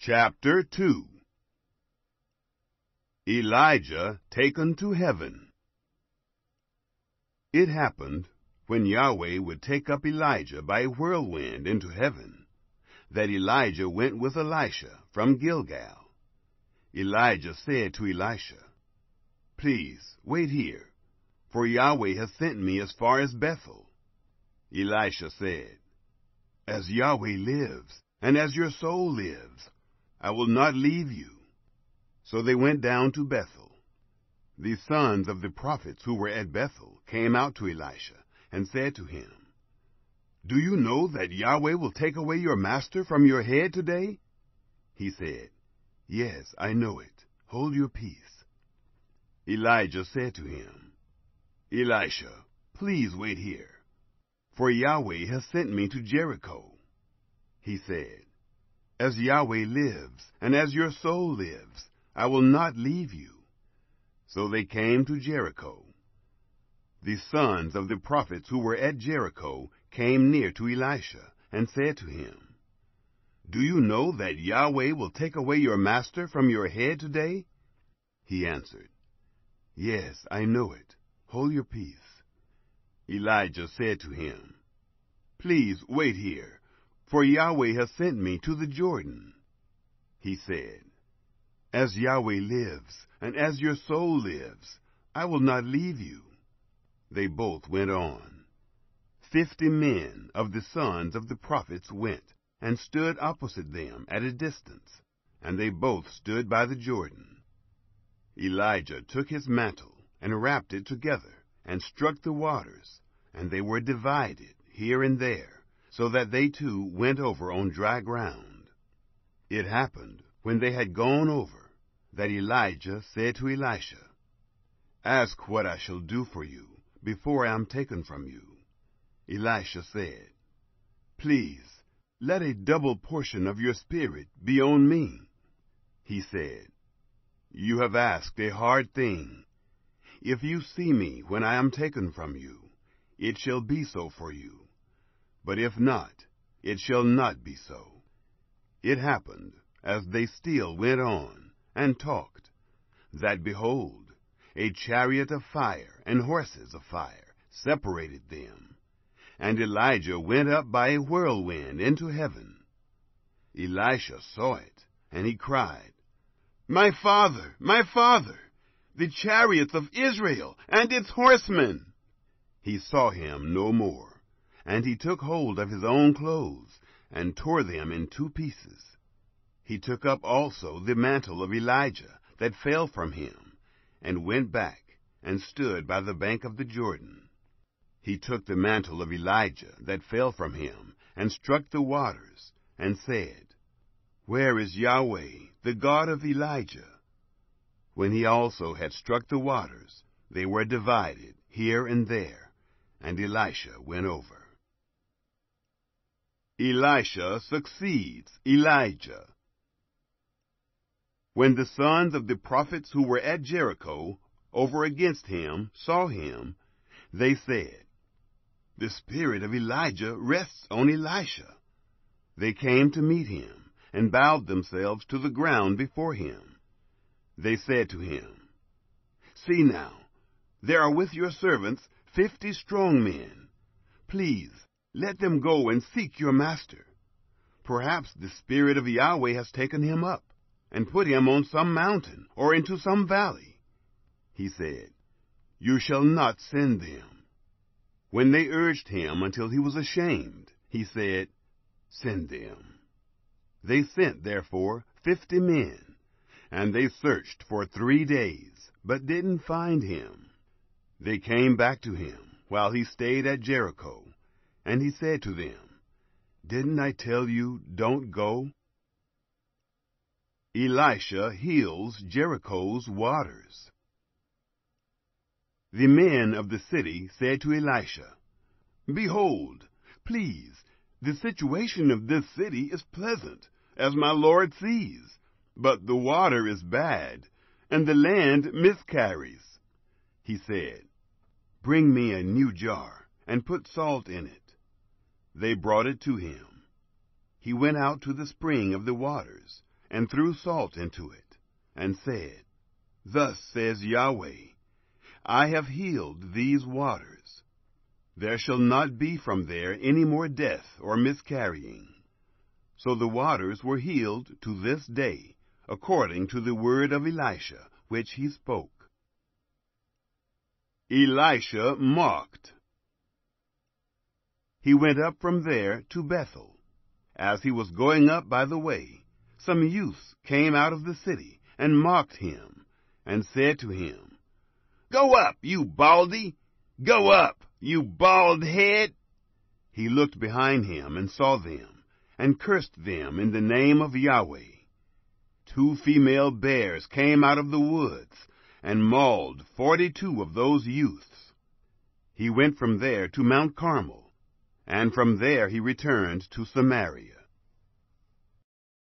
Chapter 2 Elijah taken to heaven. It happened, when Yahweh would take up Elijah by whirlwind into heaven, that Elijah went with Elisha from Gilgal. Elijah said to Elisha, Please, wait here, for Yahweh has sent me as far as Bethel. Elisha said, As Yahweh lives, and as your soul lives, I will not leave you. So they went down to Bethel. The sons of the prophets who were at Bethel came out to Elisha and said to him, Do you know that Yahweh will take away your master from your head today? He said, Yes, I know it. Hold your peace. Elijah said to him, Elisha, please wait here, for Yahweh has sent me to Jericho. He said, As Yahweh lives, and as your soul lives, I will not leave you. So they came to Jericho. The sons of the prophets who were at Jericho came near to Elisha and said to him, Do you know that Yahweh will take away your master from your head today? He answered, Yes, I know it. Hold your peace. Elijah said to him, Please wait here, for Yahweh has sent me to the Jordan. He said, As Yahweh lives, and as your soul lives, I will not leave you. They both went on. Fifty men of the sons of the prophets went, and stood opposite them at a distance, and they both stood by the Jordan. Elijah took his mantle, and wrapped it together, and struck the waters, and they were divided here and there, so that they too went over on dry ground. It happened, when they had gone over, that Elijah said to Elisha, Ask what I shall do for you before I am taken from you. Elisha said, Please, let a double portion of your spirit be on me. He said, You have asked a hard thing. If you see me when I am taken from you, it shall be so for you. But if not, it shall not be so. It happened, as they still went on, and talked, that behold, a chariot of fire and horses of fire separated them. And Elijah went up by a whirlwind into heaven. Elisha saw it, and he cried, My father, my father, the chariots of Israel and its horsemen! He saw him no more, and he took hold of his own clothes, and tore them in two pieces. He took up also the mantle of Elijah that fell from him, and went back and stood by the bank of the Jordan. He took the mantle of Elijah that fell from him and struck the waters and said, Where is Yahweh, the God of Elijah? When he also had struck the waters, they were divided here and there, and Elisha went over. Elisha succeeds Elijah. When the sons of the prophets who were at Jericho over against him saw him, they said, The spirit of Elijah rests on Elisha. They came to meet him, and bowed themselves to the ground before him. They said to him, See now, there are with your servants fifty strong men. Please, let them go and seek your master. Perhaps the Spirit of Yahweh has taken him up and put him on some mountain or into some valley. He said, You shall not send them. When they urged him until he was ashamed, he said, Send them. They sent, therefore, fifty men, and they searched for three days, but didn't find him. They came back to him while he stayed at Jericho, and he said to them, Didn't I tell you, don't go? Elisha heals Jericho's waters. The men of the city said to Elisha, Behold, please, the situation of this city is pleasant, as my Lord sees, but the water is bad, and the land miscarries. He said, Bring me a new jar, and put salt in it. They brought it to him. He went out to the spring of the waters, and threw salt into it, and said, Thus says Yahweh, I have healed these waters. There shall not be from there any more death or miscarrying. So the waters were healed to this day, according to the word of Elisha, which he spoke. Elisha mocked. He went up from there to Bethel. As he was going up by the way, some youths came out of the city and mocked him, and said to him, Go up, you baldy! Go up, you bald head! He looked behind him and saw them, and cursed them in the name of Yahweh. Two female bears came out of the woods, and mauled forty-two of those youths. He went from there to Mount Carmel, and from there he returned to Samaria.